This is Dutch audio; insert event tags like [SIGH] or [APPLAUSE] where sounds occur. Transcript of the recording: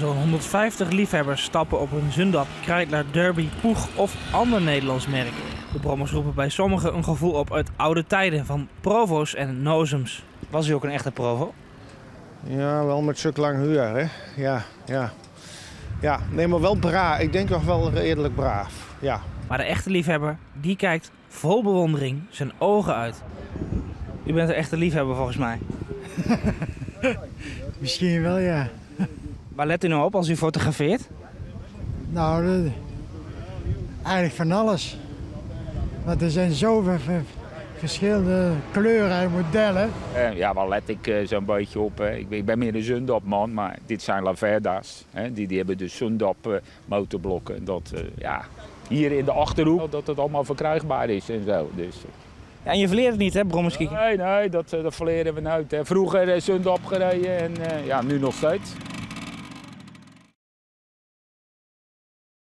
Zo'n 150 liefhebbers stappen op een Zundap, Kreidler, Derby, Poeg of ander Nederlands merk. De brommers roepen bij sommigen een gevoel op uit oude tijden van provo's en nozems. Was u ook een echte provo? Ja, wel met stuk lang huur, hè? Ja, ja. Ja, nee, maar wel braaf. Ik denk nog wel redelijk braaf. Ja. Maar de echte liefhebber, die kijkt vol bewondering zijn ogen uit. U bent een echte liefhebber volgens mij. [LAUGHS] Misschien wel, ja. Waar let u nou op als u fotografeert? Nou, dat- eigenlijk van alles. Want er zijn zoveel verschillende kleuren en modellen. Eh, ja, waar let ik eh, zo'n beetje op? hè? Ik, ben- ik ben meer een Zundap-man, maar dit zijn Laverda's. Hè? Die, die hebben dus dat, eh, ja, hier in de Achterhoek, dat het allemaal verkrijgbaar is en zo. Dus, Ja, en je verleert het niet, hè, brommerskieken? nee, nee, dat, eh, dat verleren we nooit. Hè. Vroeger Zundap gereden en eh, ja, nu nog steeds.